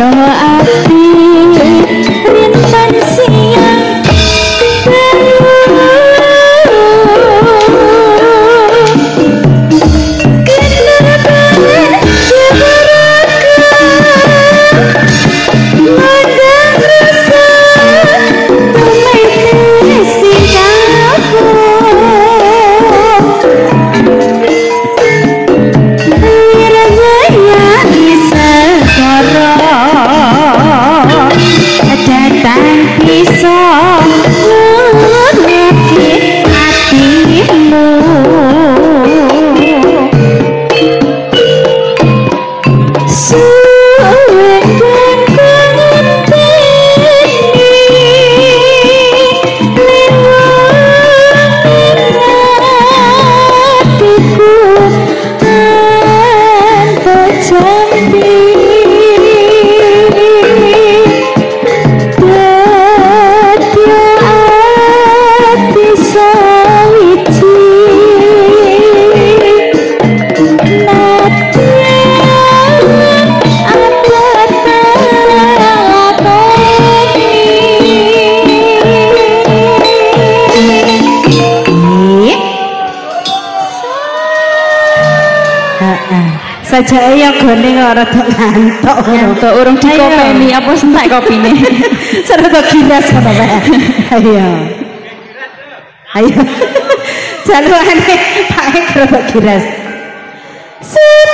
no saja ya gone ora rada ngantuk ngantuk urung dikopeni apa sentak kopine serta giras ngono bae ayo. Ayo. Jalurane pae rada giras. Sip.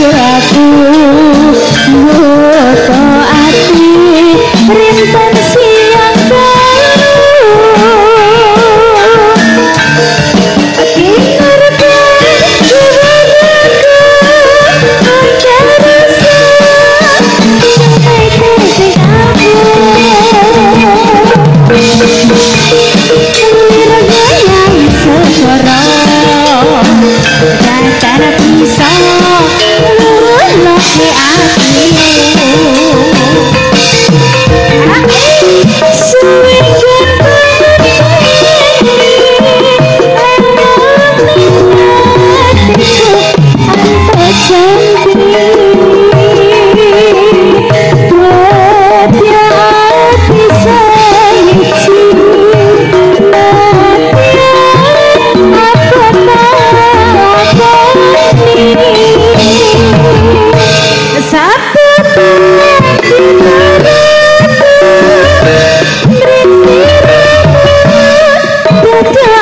yeah. me to